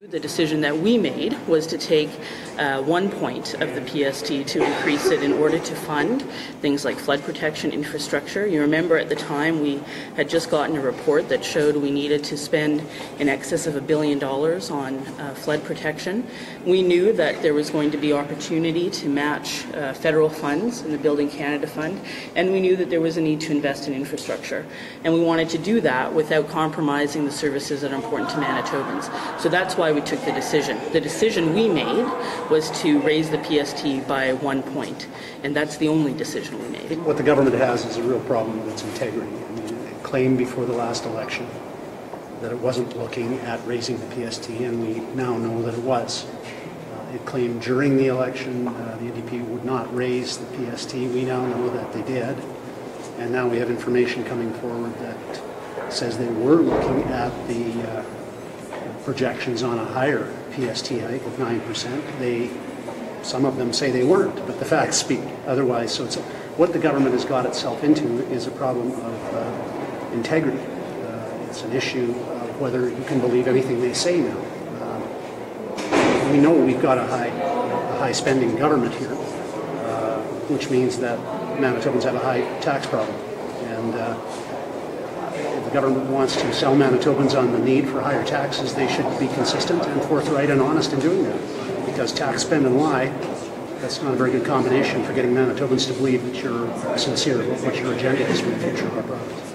The decision that we made was to take uh, one point of the PST to increase it in order to fund things like flood protection infrastructure. You remember at the time we had just gotten a report that showed we needed to spend in excess of a billion dollars on uh, flood protection. We knew that there was going to be opportunity to match uh, federal funds in the Building Canada Fund, and we knew that there was a need to invest in infrastructure. And we wanted to do that without compromising the services that are important to Manitobans. So that's why we took the decision. The decision we made was to raise the PST by one point, and that's the only decision we made. What the government has is a real problem with its integrity. I mean, it claimed before the last election that it wasn't looking at raising the PST, and we now know that it was. Uh, it claimed during the election uh, the NDP would not raise the PST. We now know that they did, and now we have information coming forward that says they were looking at the uh, projections on a higher PST of 9%. They, some of them say they weren't, but the facts speak otherwise. So it's a, what the government has got itself into is a problem of uh, integrity. Uh, it's an issue of whether you can believe anything they say now. Uh, we know we've got a high, a high spending government here, uh, which means that Manitobans have a high tax problem. And uh, the government wants to sell Manitobans on the need for higher taxes, they should be consistent and forthright and honest in doing that. Because tax, spend, and lie, that's not a very good combination for getting Manitobans to believe that you're sincere about what your agenda is for the future of our province.